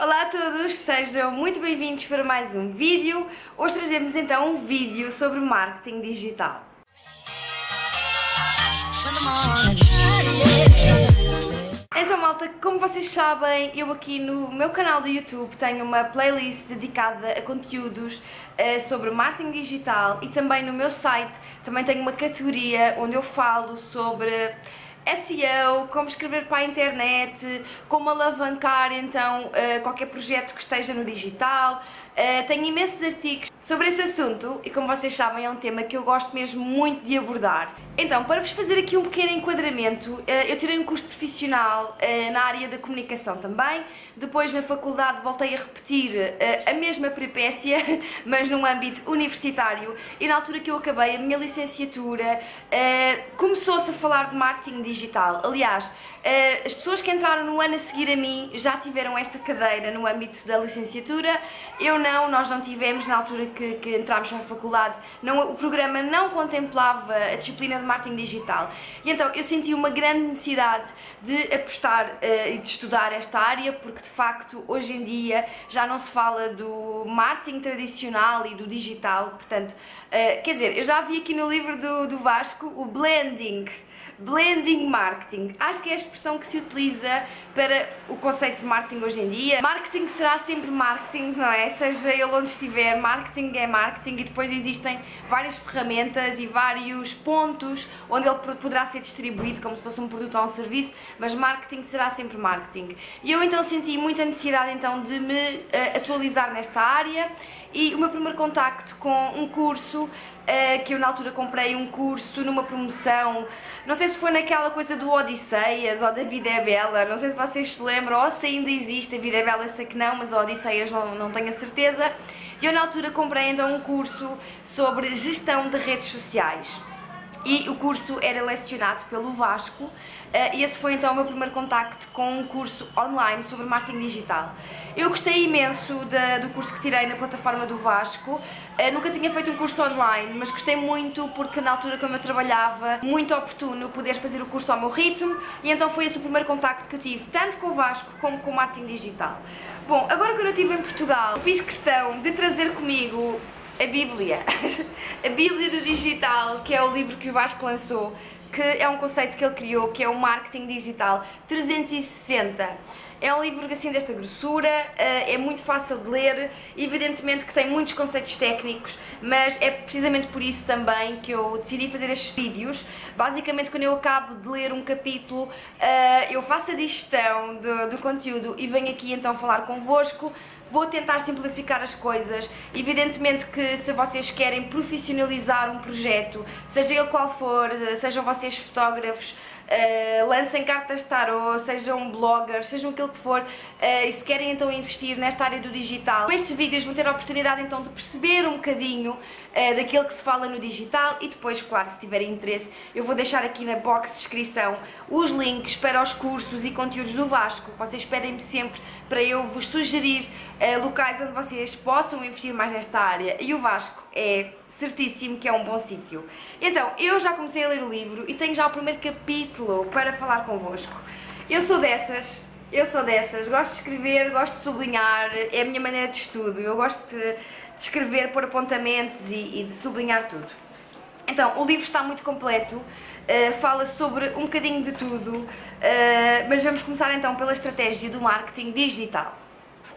Olá a todos, sejam muito bem-vindos para mais um vídeo. Hoje trazemos então um vídeo sobre marketing digital. Então malta, como vocês sabem, eu aqui no meu canal do YouTube tenho uma playlist dedicada a conteúdos uh, sobre marketing digital e também no meu site também tenho uma categoria onde eu falo sobre SEO, como escrever para a internet, como alavancar então uh, qualquer projeto que esteja no digital. Uh, tenho imensos artigos sobre esse assunto e como vocês sabem é um tema que eu gosto mesmo muito de abordar. Então, para vos fazer aqui um pequeno enquadramento, uh, eu tirei um curso profissional na área da comunicação também, depois na faculdade voltei a repetir a mesma peripécia, mas num âmbito universitário e na altura que eu acabei a minha licenciatura começou-se a falar de marketing digital. Aliás, eh, as pessoas que entraram no ano a seguir a mim já tiveram esta cadeira no âmbito da licenciatura, eu não, nós não tivemos na altura que, que entramos na faculdade, não, o programa não contemplava a disciplina de marketing digital. E então eu senti uma grande necessidade de apostar uh, e de estudar esta área, porque de facto hoje em dia já não se fala do marketing tradicional e do digital, portanto, uh, quer dizer, eu já vi aqui no livro do, do Vasco o blending blending marketing. Acho que é a expressão que se utiliza para o conceito de marketing hoje em dia. Marketing será sempre marketing, não é? Seja ele onde estiver, marketing é marketing e depois existem várias ferramentas e vários pontos onde ele poderá ser distribuído como se fosse um produto ou um serviço, mas marketing será sempre marketing. E eu então senti muita necessidade então de me uh, atualizar nesta área e o meu primeiro contacto com um curso uh, que eu na altura comprei um curso numa promoção, não sei se foi naquela coisa do Odisseias ou da Vida é Bela, não sei se vocês se lembram ou se ainda existe, a Vida é Bela eu sei que não, mas a Odisseias não, não tenho a certeza. E eu na altura comprei então um curso sobre gestão de redes sociais e o curso era lecionado pelo Vasco eh, e esse foi então o meu primeiro contacto com um curso online sobre marketing digital. Eu gostei imenso do curso que tirei na plataforma do Vasco, eh, nunca tinha feito um curso online, mas gostei muito porque na altura como eu trabalhava, muito oportuno poder fazer o curso ao meu ritmo e então foi esse o primeiro contacto que eu tive, tanto com o Vasco como com o marketing digital. Bom, agora quando eu estive em Portugal, fiz questão de trazer comigo a Bíblia. a Bíblia do Digital, que é o livro que o Vasco lançou, que é um conceito que ele criou, que é o Marketing Digital 360. É um livro assim desta grossura, eh, é muito fácil de ler, evidentemente que tem muitos conceitos técnicos, mas é precisamente por isso também que eu decidi fazer estes vídeos. Basicamente quando eu acabo de ler um capítulo, eh, eu faço a digestão do, do conteúdo e venho aqui então falar convosco, vou tentar simplificar as coisas. Evidentemente que se vocês querem profissionalizar um projeto, seja ele qual for, sejam vocês fotógrafos, uh, lancem cartas de tarot, sejam bloggers, sejam aquilo que for, uh, e se querem então investir nesta área do digital, com estes vídeos vão ter a oportunidade então de perceber um bocadinho uh, daquilo que se fala no digital e depois, claro, se tiverem interesse, eu vou deixar aqui na box de descrição os links para os cursos e conteúdos do Vasco, vocês pedem-me sempre para eu vos sugerir locais onde vocês possam investir mais nesta área. E o Vasco é certíssimo que é um bom sítio. Então, eu já comecei a ler o livro e tenho já o primeiro capítulo para falar convosco. Eu sou dessas, eu sou dessas, gosto de escrever, gosto de sublinhar, é a minha maneira de estudo, eu gosto de, de escrever por apontamentos e, e, de sublinhar tudo. Então, o livro está muito completo, uh, fala sobre um bocadinho de tudo, uh, mas vamos começar então pela estratégia do marketing digital.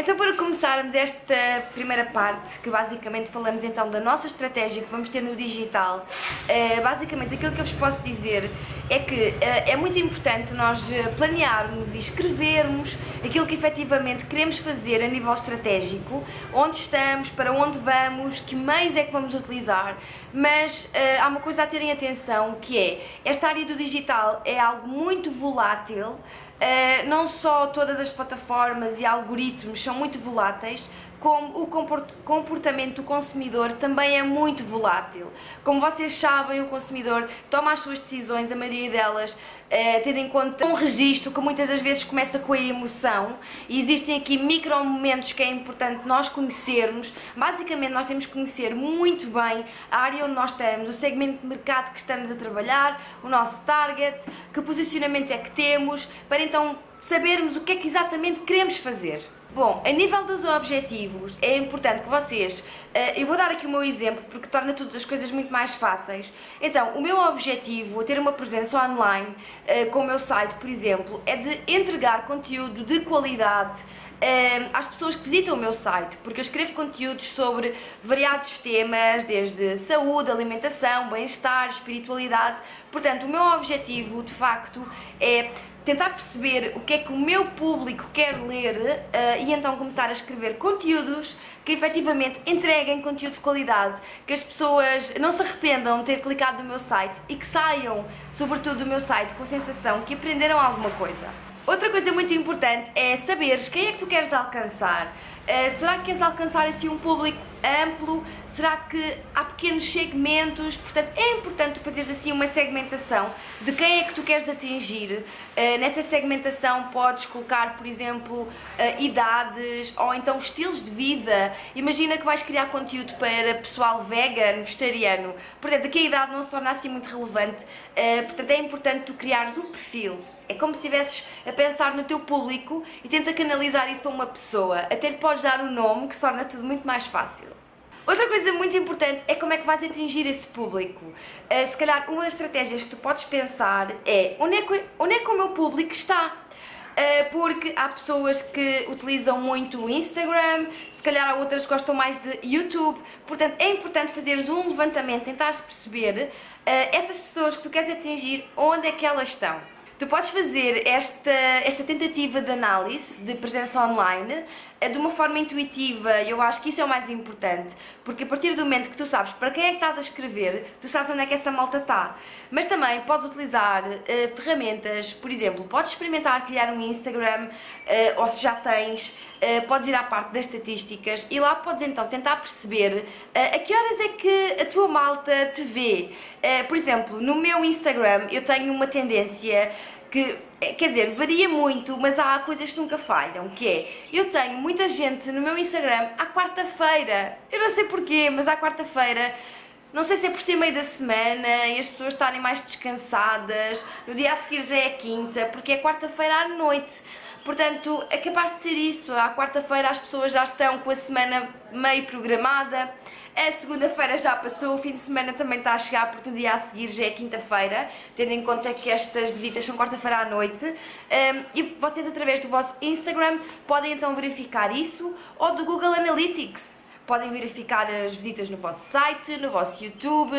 Então para começarmos esta primeira parte, que basicamente falamos então da nossa estratégia que vamos ter no digital, eh, basicamente aquilo que eu vos posso dizer é que eh, é muito importante nós eh, planearmos e escrevermos aquilo que efetivamente queremos fazer a nível estratégico, onde estamos, para onde vamos, que meios é que vamos utilizar, mas há uma coisa a terem atenção que é, esta área do digital é algo muito volátil, Uh, não só todas as plataformas e algoritmos são muito voláteis, como o comportamento do consumidor também é muito volátil. Como vocês sabem, o consumidor toma as suas decisões, a maioria delas eh, tendo em conta um registro que muitas das vezes começa com a emoção e existem aqui micro momentos que é importante nós conhecermos. Basicamente nós temos que conhecer muito bem a área onde nós estamos, o segmento de mercado que estamos a trabalhar, o nosso target, que posicionamento é que temos, para então sabermos o que é que exatamente queremos fazer. Bom, a nível dos objetivos, é importante que vocês. Uh, eu vou dar aqui o meu exemplo porque torna tudo as coisas muito mais fáceis. Então, o meu objetivo, ter uma presença online uh, com o meu site, por exemplo, é de entregar conteúdo de qualidade uh, às pessoas que visitam o meu site, porque eu escrevo conteúdos sobre variados temas, desde saúde, alimentação, bem-estar, espiritualidade. Portanto, o meu objetivo, de facto, é tentar perceber o que é que o meu público quer ler uh, e então começar a escrever conteúdos que efetivamente entreguem conteúdo de qualidade, que as pessoas não se arrependam de ter clicado no meu site e que saiam, sobretudo do meu site, com a sensação que aprenderam alguma coisa. Outra coisa muito importante é saberes quem é que tu queres alcançar. Uh, será que queres alcançar assim um público amplo? Será que há pequenos segmentos? Portanto, é importante tu fazeres assim uma segmentação de quem é que tu queres atingir. Uh, nessa segmentação podes colocar, por exemplo, uh, idades ou então estilos de vida. Imagina que vais criar conteúdo para pessoal vegan, vegetariano. Portanto, aqui a idade não se torna assim muito relevante. portanto, é importante tu criares um perfil é como se estivesses a pensar no teu público e tenta canalizar isso para uma pessoa. Até lhe podes dar um nome que torna tudo muito mais fácil. Outra coisa muito importante é como é que vais atingir esse público. Uh, se calhar uma das estratégias que tu podes pensar é onde é que, onde é que o meu público está? Uh, porque há pessoas que utilizam muito o Instagram, se calhar há outras que gostam mais de YouTube, portanto é importante fazeres um levantamento, tentares perceber uh, essas pessoas que tu queres atingir, onde é que elas estão. Tu podes fazer esta, esta tentativa de análise de presença online de uma forma intuitiva eu acho que isso é o mais importante, porque a partir do momento que tu sabes para quem é que estás a escrever, tu sabes onde é que essa malta está. Mas também podes utilizar uh, ferramentas, por exemplo, podes experimentar criar um Instagram, uh, ou se já tens, uh, podes ir à parte das estatísticas e lá podes então tentar perceber a que horas é que a tua malta te vê. por exemplo, no meu Instagram eu tenho uma tendência que é, quer dizer, varia muito, mas há coisas que nunca falham, que é, eu tenho muita gente no meu Instagram à quarta-feira, eu não sei porquê, mas à quarta-feira, não sei se é por ser meio da semana e as pessoas estarem mais descansadas, no dia a seguir já é quinta, porque é quarta-feira à noite, portanto, é capaz de ser isso, à quarta-feira as pessoas já estão com a semana meio programada, a segunda-feira já passou, o fim de semana também está a chegar, porque no dia a seguir já é quinta-feira, tendo em conta que estas visitas são quarta-feira à noite. Um, e vocês, através do vosso Instagram, podem então verificar isso, ou do Google Analytics. Podem verificar as visitas no vosso site, no vosso YouTube,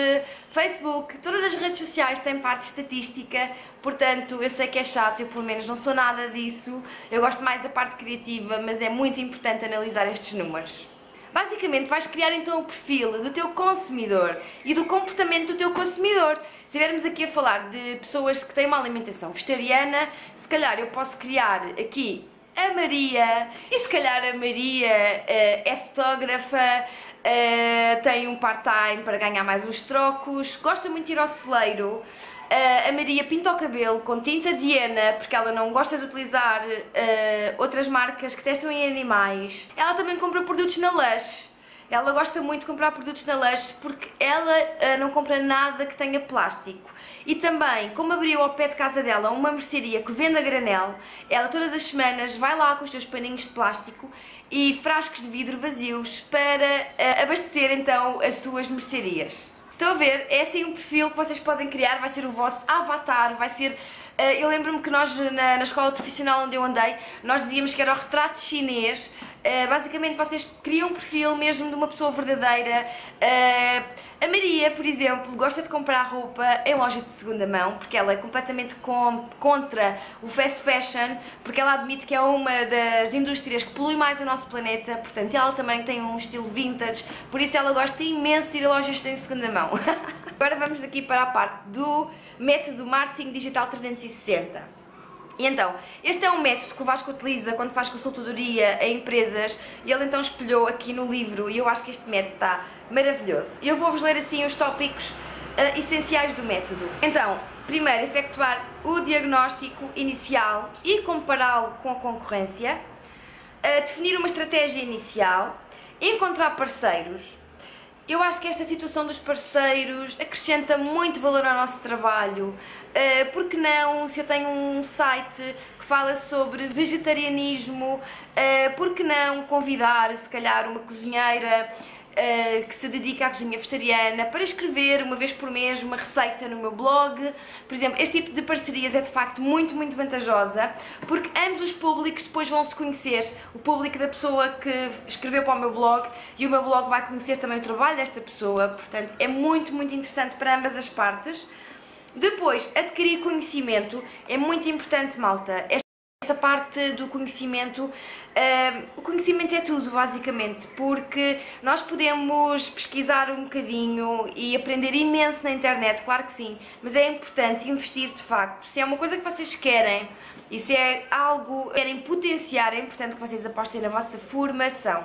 Facebook, todas as redes sociais têm parte estatística, portanto eu sei que é chato, eu pelo menos não sou nada disso, eu gosto mais da parte criativa, mas é muito importante analisar estes números. Basicamente vais criar então o perfil do teu consumidor e do comportamento do teu consumidor. Se estivermos aqui a falar de pessoas que têm uma alimentação vegetariana, se calhar eu posso criar aqui a Maria e se calhar a Maria uh, é fotógrafa, uh, tem um part-time para ganhar mais uns trocos, gosta muito de ir ao celeiro, a Maria pinta o cabelo com tinta Diana porque ela não gosta de utilizar uh, outras marcas que testam em animais. Ela também compra produtos na Lush. Ela gosta muito de comprar produtos na Lush porque ela uh, não compra nada que tenha plástico. E também, como abriu ao pé de casa dela uma mercearia que vende a granel, ela todas as semanas vai lá com os seus paninhos de plástico e frascos de vidro vazios para abastecer então as suas mercearias. Estão a ver? É assim um perfil que vocês podem criar, vai ser o vosso avatar, vai ser... Uh, eu lembro-me que nós, na, na, escola profissional onde eu andei, nós dizíamos que era o retrato chinês. Uh, basicamente, vocês criam um perfil mesmo de uma pessoa verdadeira. Uh, a Maria, por exemplo, gosta de comprar roupa em loja de segunda mão porque ela é completamente com, contra o fast fashion, porque ela admite que é uma das indústrias que polui mais o nosso planeta, portanto ela também tem um estilo vintage, por isso ela gosta imenso de ir a lojas em segunda mão. Agora vamos aqui para a parte do método Marketing Digital 360. E então, este é um método que o Vasco utiliza quando faz consultoria a empresas e ele então espelhou aqui no livro e eu acho que este método está maravilhoso. Eu vou-vos ler assim os tópicos uh, essenciais do método. Então, primeiro, efetuar o diagnóstico inicial e compará-lo com a concorrência, uh, definir uma estratégia inicial, encontrar parceiros, eu acho que esta situação dos parceiros acrescenta muito valor ao nosso trabalho. Uh, porque não, se eu tenho um site que fala sobre vegetarianismo, uh, por que não convidar se calhar uma cozinheira uh, que se dedica à cozinha vegetariana para escrever uma vez por mês uma receita no meu blog. Por exemplo, este tipo de parcerias é de facto muito, muito vantajosa porque ambos os públicos depois vão se conhecer. O público da pessoa que escreveu para o meu blog e o meu blog vai conhecer também o trabalho desta pessoa. Portanto, é muito, muito interessante para ambas as partes. Depois, adquirir conhecimento é muito importante, malta esta parte do conhecimento, uh, o conhecimento é tudo basicamente, porque nós podemos pesquisar um bocadinho e aprender imenso na internet, claro que sim, mas é importante investir de facto. Se é uma coisa que vocês querem e se é algo que querem potenciar, é importante que vocês apostem na vossa formação.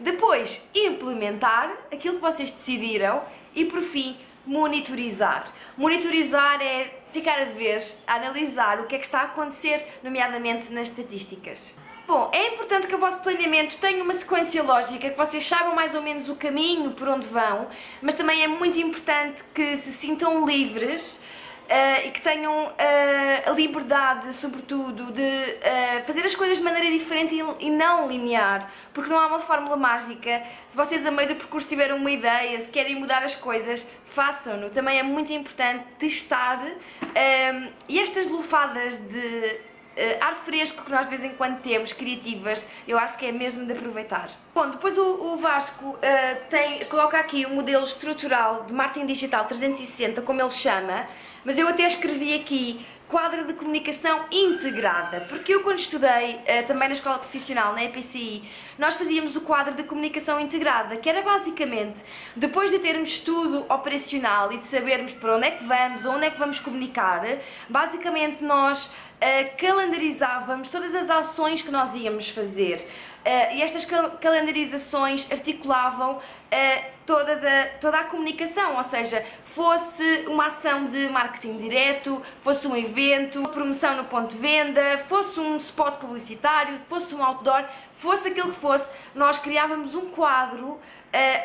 Depois, implementar aquilo que vocês decidiram e por fim, monitorizar. Monitorizar é ficar a ver, a analisar o que é que está a acontecer, nomeadamente nas estatísticas. Bom, é importante que o vosso planeamento tenha uma sequência lógica, que vocês saibam mais ou menos o caminho por onde vão, mas também é muito importante que se sintam livres uh, e que tenham uh, a liberdade, sobretudo, de uh, fazer as coisas de maneira diferente e, e, não linear, porque não há uma fórmula mágica. Se vocês a meio do percurso tiveram uma ideia, se querem mudar as coisas, façam-no. Também é muito importante testar e estas lufadas de Uh, ar fresco que nós de vez em quando temos, criativas, eu acho que é mesmo de aproveitar. Bom, depois o, o Vasco uh, tem, coloca aqui o um modelo estrutural de marketing digital 360, como ele chama, mas eu até escrevi aqui quadra de comunicação integrada, porque eu quando estudei uh, também na escola profissional, na EPCI, nós fazíamos o quadro de comunicação integrada, que era basicamente, depois de termos tudo operacional e de sabermos para onde é que vamos, onde é que vamos comunicar, basicamente nós uh, calendarizávamos todas as ações que nós íamos fazer. Uh, e estas cal calendarizações articulavam uh, todas a, toda a comunicação, ou seja, fosse uma ação de marketing direto, fosse um evento, promoção no ponto de venda, fosse um spot publicitário, fosse um outdoor, fosse aquilo que fosse, nós criávamos um quadro uh,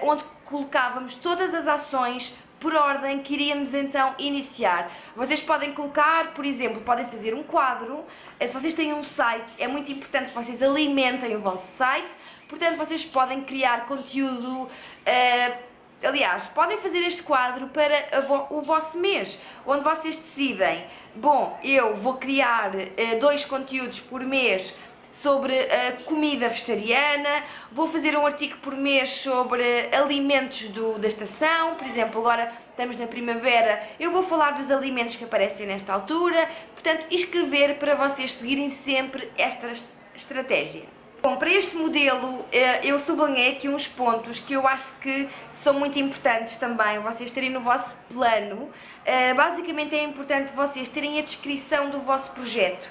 onde colocávamos todas as ações por ordem que iríamos então iniciar. Vocês podem colocar, por exemplo, podem fazer um quadro. Eh, se vocês têm um site, é muito importante que vocês alimentem o vosso site. Portanto, vocês podem criar conteúdo. Uh, aliás, podem fazer este quadro para o vosso mês, onde vocês decidem: bom, eu vou criar uh, dois conteúdos por mês sobre a comida vegetariana, vou fazer um artigo por mês sobre alimentos do, da estação, por exemplo, agora estamos na primavera, eu vou falar dos alimentos que aparecem nesta altura, portanto, escrever para vocês seguirem sempre esta estratégia. Bom, para este modelo eh, eu sublinhei aqui uns pontos que eu acho que são muito importantes também vocês terem no vosso plano. Eh, basicamente é importante vocês terem a descrição do vosso projeto.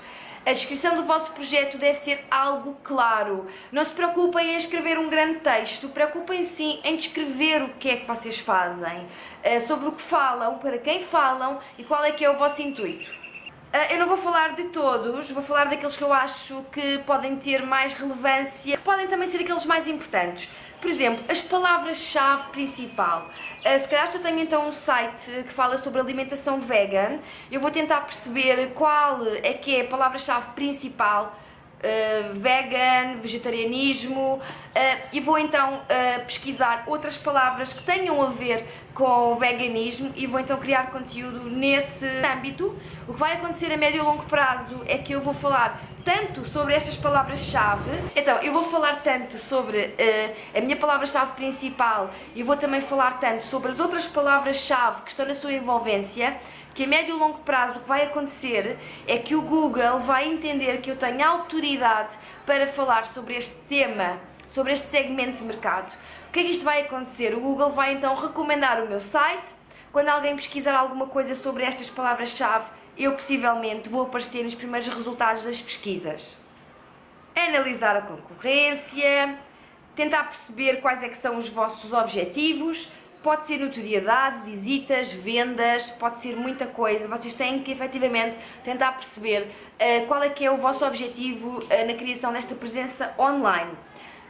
A descrição do vosso projeto deve ser algo claro. Não se preocupem em escrever um grande texto, preocupem sim em descrever o que é que vocês fazem, eh, sobre o que falam, para quem falam e qual é que é o vosso intuito. Eh, eu não vou falar de todos, vou falar daqueles que eu acho que podem ter mais relevância, podem também ser aqueles mais importantes. Por exemplo, as palavras-chave principal. Uh, se calhar eu tenho então um site que fala sobre alimentação vegan, eu vou tentar perceber qual é que é a palavra-chave principal Uh, vegan, vegetarianismo uh, e vou então uh, pesquisar outras palavras que tenham a ver com o veganismo e vou então criar conteúdo nesse âmbito. O que vai acontecer a médio e longo prazo é que eu vou falar tanto sobre estas palavras-chave, então eu vou falar tanto sobre uh, a minha palavra-chave principal e vou também falar tanto sobre as outras palavras-chave que estão na sua envolvência, que a médio e longo prazo o que vai acontecer é que o Google vai entender que eu tenho autoridade para falar sobre este tema, sobre este segmento de mercado. O que é que isto vai acontecer? O Google vai então recomendar o meu site, quando alguém pesquisar alguma coisa sobre estas palavras-chave, eu possivelmente vou aparecer nos primeiros resultados das pesquisas. Analisar a concorrência, tentar perceber quais é que são os vossos objetivos, pode ser notoriedade, visitas, vendas, pode ser muita coisa. Vocês têm que efetivamente tentar perceber uh, qual é que é o vosso objetivo uh, na criação desta presença online.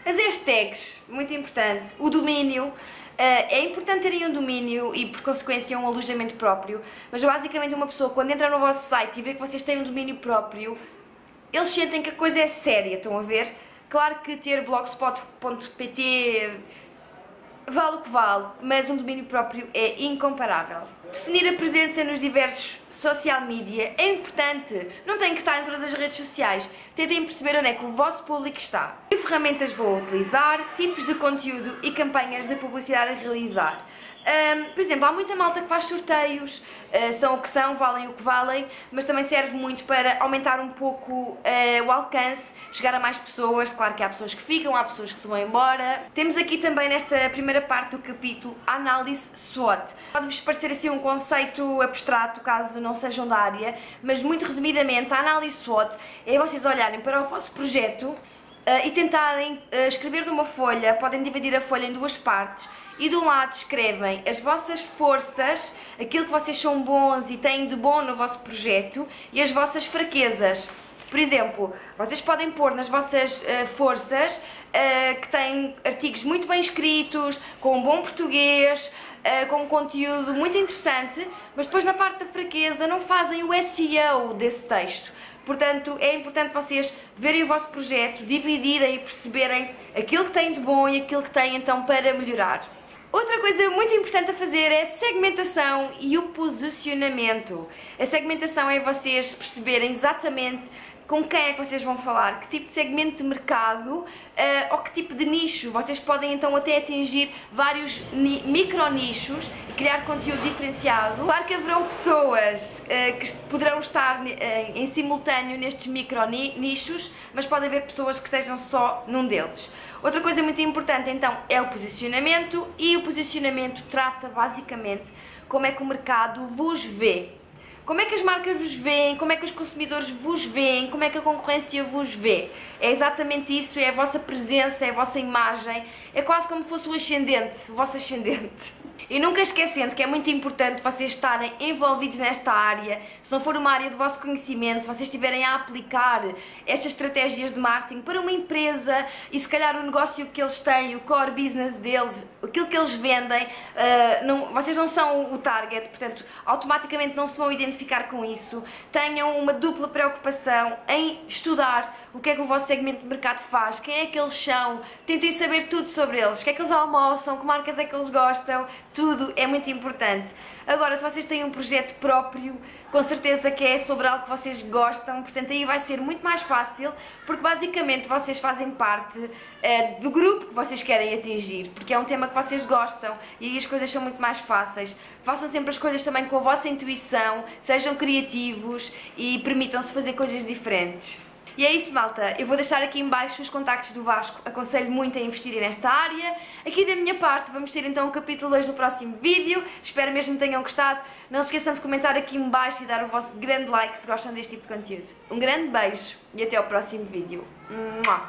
As hashtags, muito importante. O domínio, é importante terem um domínio e, por consequência, um alojamento próprio, mas basicamente uma pessoa, quando entra no vosso site e vê que vocês têm um domínio próprio, eles sentem que a coisa é séria, estão a ver? Claro que ter blogspot.pt vale o que vale, mas um domínio próprio é incomparável. Definir a presença nos diversos social media é importante. Não tem que estar em todas as redes sociais. Tentem perceber onde é que o vosso público está. Que ferramentas vou utilizar, tipos de conteúdo e campanhas de publicidade a realizar. Um, por exemplo, há muita malta que faz sorteios, uh, são o que são, valem o que valem, mas também serve muito para aumentar um pouco uh, o alcance, chegar a mais pessoas. Claro que há pessoas que ficam, há pessoas que se vão embora. Temos aqui também nesta primeira parte do capítulo a análise SWOT. Pode-vos parecer assim um conceito abstrato, caso não sejam da área, mas muito resumidamente, a análise SWOT é vocês olharem para o vosso projeto uh, e tentarem escrever numa folha, podem dividir a folha em duas partes e de um lado escrevem as vossas forças, aquilo que vocês são bons e têm de bom no vosso projeto e as vossas fraquezas. Por exemplo, vocês podem pôr nas vossas uh, forças uh, que têm artigos muito bem escritos, com um bom português, uh, com um conteúdo muito interessante, mas depois na parte da fraqueza não fazem o SEO desse texto. Portanto, é importante vocês verem o vosso projeto, dividirem e perceberem aquilo que têm de bom e aquilo que têm então para melhorar. Outra coisa muito importante a fazer é segmentação e o posicionamento. A segmentação é vocês perceberem exatamente com quem é que vocês vão falar, que tipo de segmento de mercado uh, ou que tipo de nicho. Vocês podem então até atingir vários micro nichos e criar conteúdo diferenciado. Claro que haverão pessoas uh, que poderão estar uh, em simultâneo nestes micro nichos, mas podem haver pessoas que estejam só num deles. Outra coisa muito importante então é o posicionamento e o posicionamento trata basicamente como é que o mercado vos vê. Como é que as marcas vos veem, como é que os consumidores vos veem, como é que a concorrência vos vê. É exatamente isso, é a vossa presença, é a vossa imagem, é quase como se fosse o ascendente, o vosso ascendente. E nunca esquecendo que é muito importante vocês estarem envolvidos nesta área, se não for uma área de vosso conhecimento, se vocês estiverem a aplicar estas estratégias de marketing para uma empresa e se calhar o negócio que eles têm, o core business deles, aquilo que eles vendem, uh, não, vocês não são o target, portanto, automaticamente não se vão identificar com isso. Tenham uma dupla preocupação em estudar o que é que o vosso segmento de mercado faz, quem é que eles são, tentem saber tudo sobre eles, o que é que eles almoçam, que marcas é que eles gostam, tudo é muito importante. Agora, se vocês têm um projeto próprio, com certeza que é sobre algo que vocês gostam, portanto aí vai ser muito mais fácil, porque basicamente vocês fazem parte é, do grupo que vocês querem atingir, porque é um tema que vocês gostam e aí as coisas são muito mais fáceis. Façam sempre as coisas também com a vossa intuição, sejam criativos e permitam-se fazer coisas diferentes. E é isso, malta. Eu vou deixar aqui em baixo os contactos do Vasco. Aconselho muito a investirem nesta área. Aqui da minha parte, vamos ter então o capítulo 2 no próximo vídeo. Espero mesmo que tenham gostado. Não se esqueçam de comentar aqui em baixo e dar o vosso grande like se gostam deste tipo de conteúdo. Um grande beijo e até ao próximo vídeo. Mua.